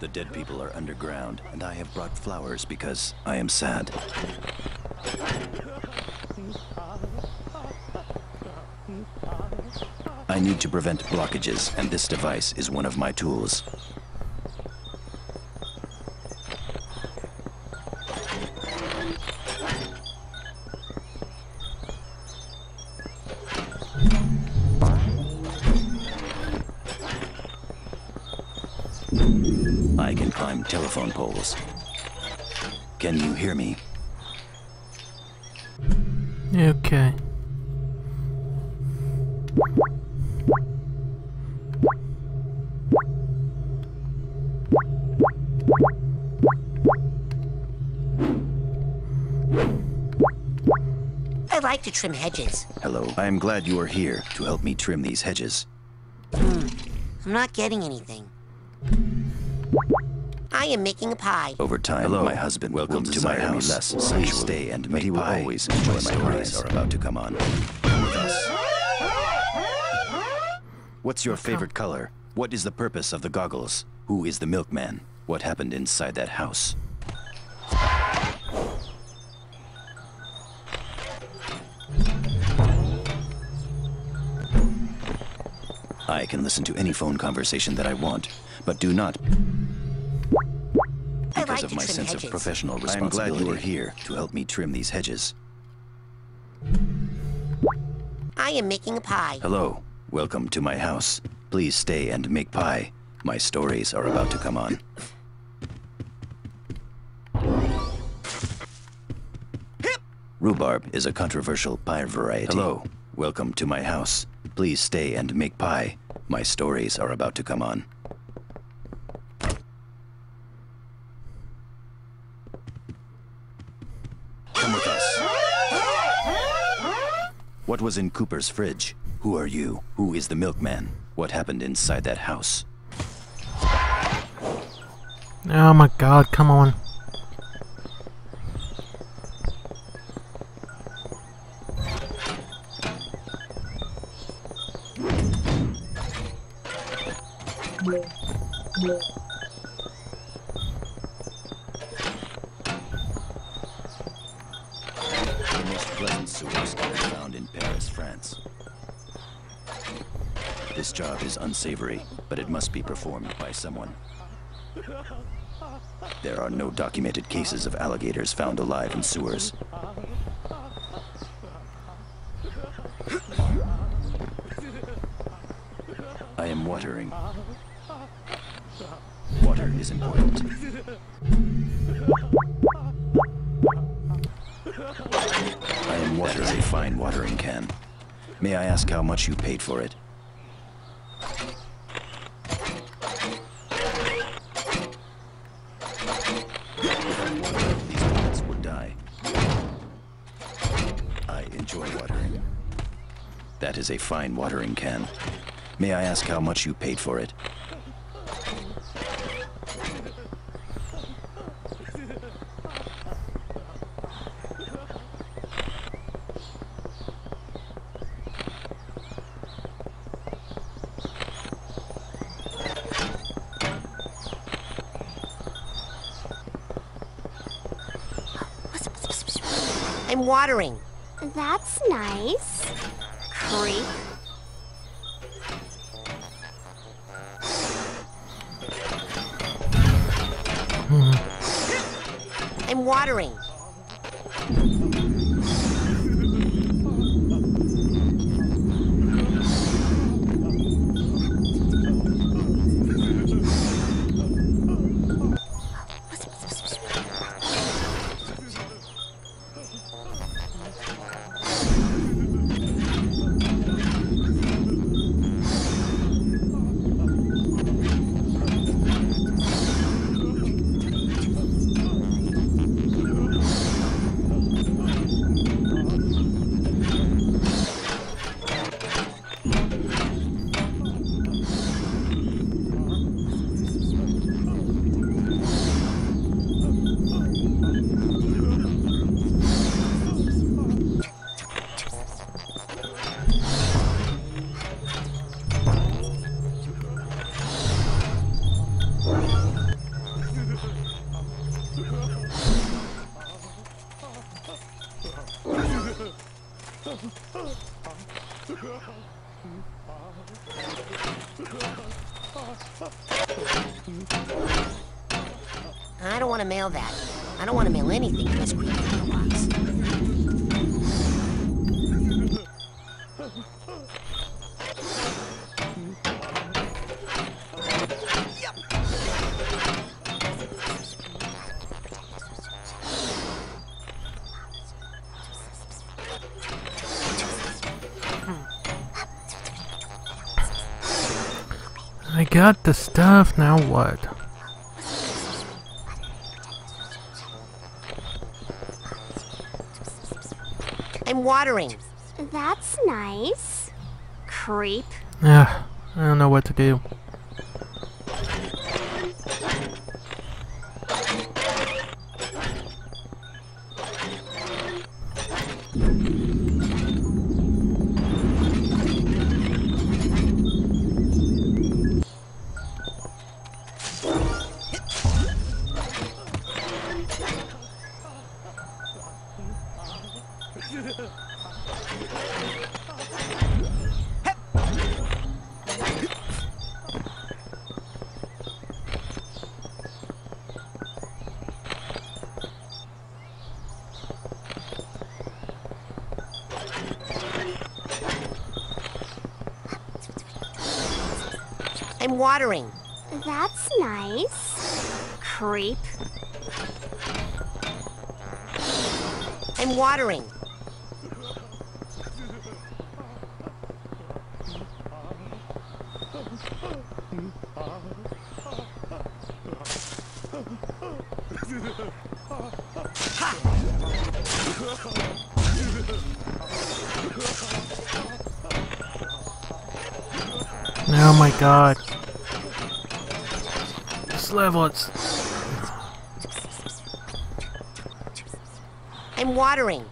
The dead people are underground, and I have brought flowers because I am sad. I need to prevent blockages, and this device is one of my tools. I can climb telephone poles. Can you hear me? Okay. I like to trim hedges. Hello. I am glad you are here to help me trim these hedges. Hmm, I'm not getting anything. I am making a pie. Over time, Hello. my husband Welcome will to desire my me house less. sexually, Please stay and but make he will pie. always enjoy my stories are about to come on. Come with us. What's your favorite color? What is the purpose of the goggles? Who is the milkman? What happened inside that house? I can listen to any phone conversation that I want, but do not I because like of my sense hedges. of professional I am responsibility. glad you are here to help me trim these hedges. I am making a pie. Hello, welcome to my house. Please stay and make pie. My stories are about to come on. Rhubarb is a controversial pie variety. Hello, welcome to my house. Please stay and make pie. My stories are about to come on. Come with us. What was in Cooper's fridge? Who are you? Who is the milkman? What happened inside that house? Oh my god, come on. The job is unsavory, but it must be performed by someone. There are no documented cases of alligators found alive in sewers. I am watering. Water is important. I am watering a fine watering can. May I ask how much you paid for it? That is a fine watering can. May I ask how much you paid for it? I'm watering. That's nice. Creep. Hmm. I'm watering. Ha ha ha! I don't want to mail that. I don't want to mail anything to this creepy box. Got the stuff, now what? I'm watering. That's nice. Creep. Yeah, I don't know what to do. I'm watering. That's nice. Creep. I'm watering. Oh my god. Level, it's... I'm watering.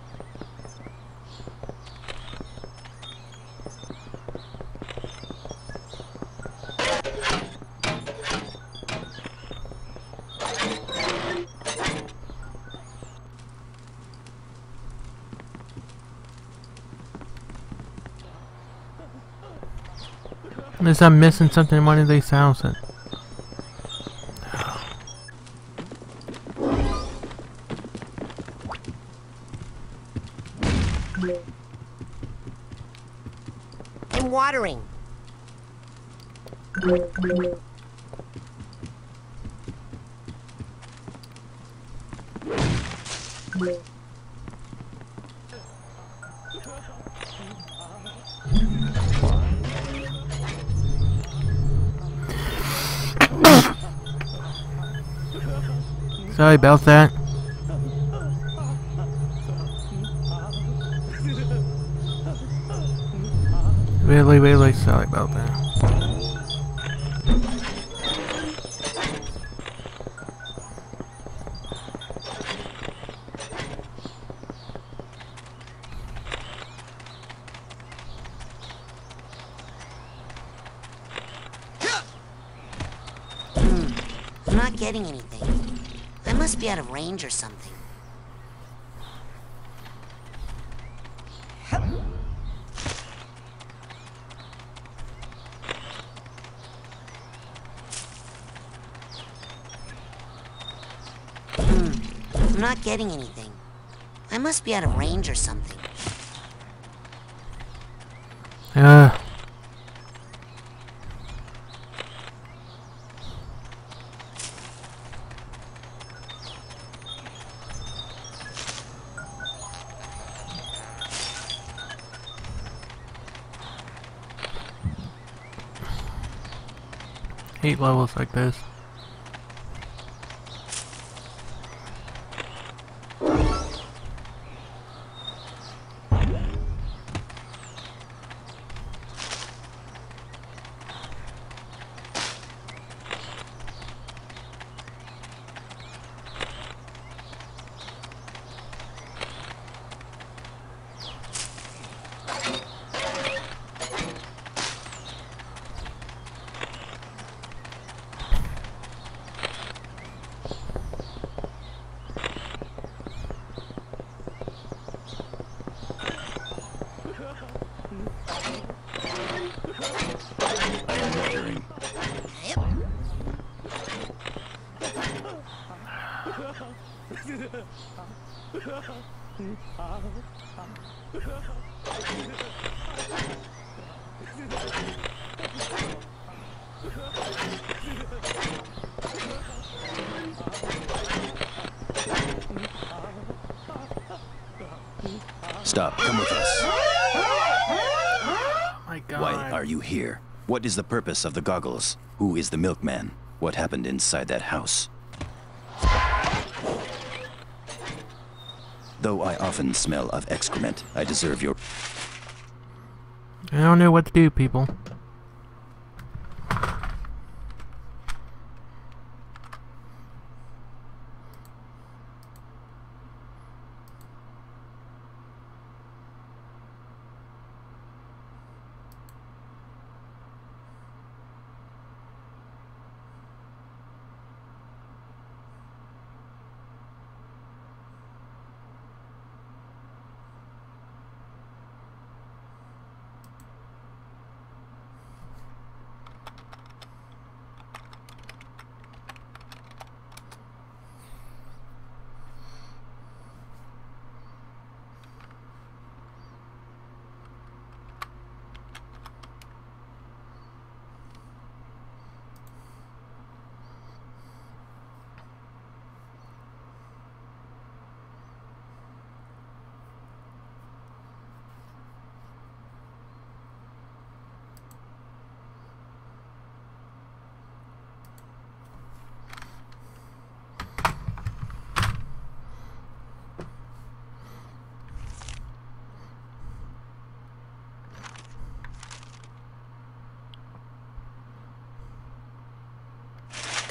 Unless I'm missing something in one of these houses. Sorry about that. Really, really sorry about that. Or something. Hmm. I'm not getting anything. I must be out of range or something. Uh, hate levels like this. Stop. Come with us. My God. Why are you here? What is the purpose of the goggles? Who is the milkman? What happened inside that house? Though I often smell of excrement, I deserve your. I don't know what to do, people.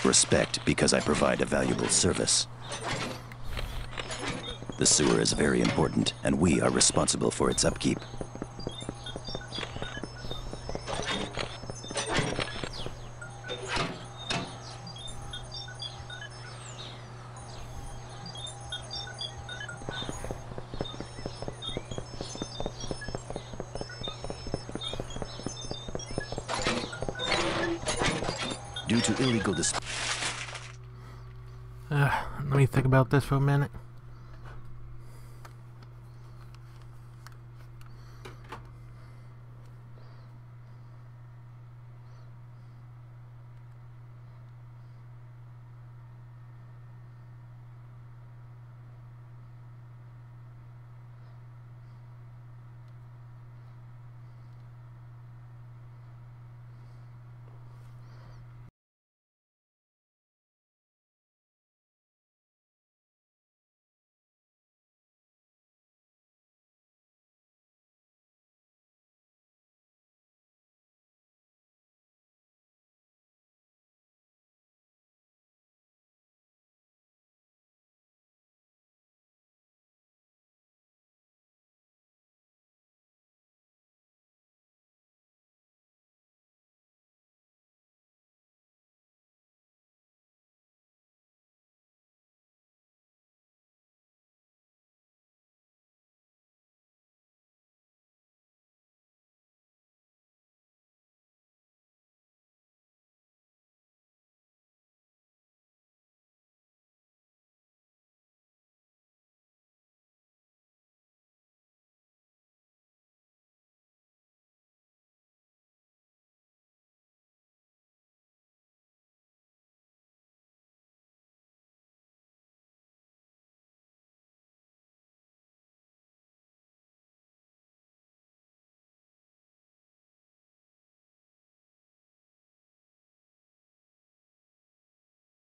Respect because I provide a valuable service. The sewer is very important, and we are responsible for its upkeep. Due to illegal dis- let me think about this for a minute.